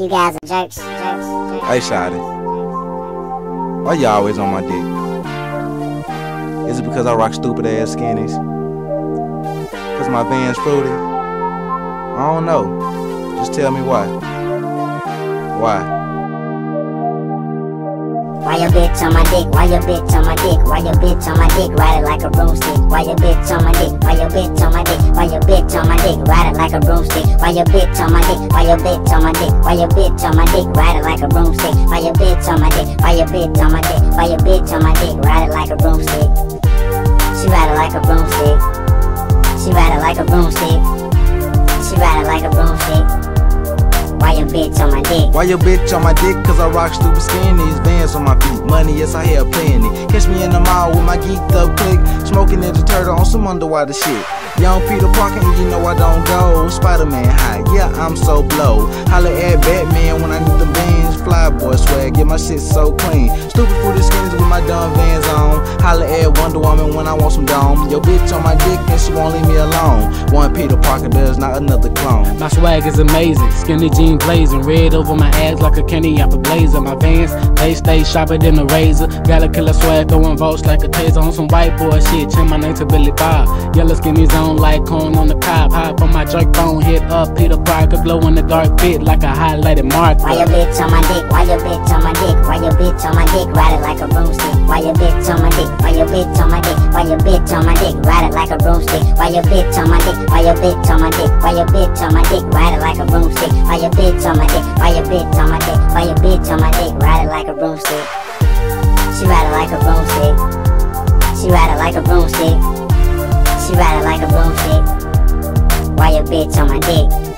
You guys are jerks. jerks, jerks. Hey, Shotty. Why you always on my dick? Is it because I rock stupid ass skinnies? Cause my van's fruity? I don't know. Just tell me why. Why? Your bitch on my dick? Why your bitch on my dick? Why your bitch on my dick? Ride it like a broomstick. Why your bitch on my dick? Why your bitch on my dick? Why your bitch on my dick? Ride it like a broomstick. Why your bitch on my dick? Why your bitch on my dick? Why your bitch on my dick? Ride it like a broomstick. Why your bitch on my dick? Why your bitch on my dick? Why your bitch on my dick? Ride it like a broomstick. She ride it like a broomstick. She ride it like a broomstick. She ride it like a broomstick. Why your bitch on my dick? Why your bitch on my dick? Cause I rock stupid skin, these vans on my feet. Money, yes, I have plenty. Catch me in the mall with my geeked up click. Smoking Ninja Turtle on some underwater shit. Young Peter Parker, and you know I don't go. Spider Man high, yeah, I'm so blow. Holla at Batman when I need the bands. Flyboy swag, get my shit so clean. Stupid foodie skins with my dumb vans on. Holla at Wonder Woman when I want some dome. Your bitch on my dick and she won't leave me alone. One Peter Parker does, not another clone. My swag is amazing, skinny jean blazing, red over my ass like a candy apple blazer. My vans, they stay sharper than a razor. Got a killer swag throwing volts like a taser on some white boy shit. Change my name to Billy Bob. Yellow skinny zone like corn on the On jerk phone, hit up Peter Parker, glow in the dark fit like a highlighted marker. Why your bitch on my dick? Why your bitch on my dick? Why your bitch on my dick? Ride it like a broomstick. Why your bitch on my dick? Why your bitch on my dick? Why your bitch on my dick? Ride it like a broomstick. Why your bitch on my dick? Why your bitch on my dick? Why your bitch on my dick? Ride it like a broomstick. Why your bitch on my dick? Why your bitch on my dick? Why your bitch on my dick? Ride it like a broomstick. She ride it like a broomstick. She ride it like a broomstick. She ride it like a broomstick. Bitch on my dick?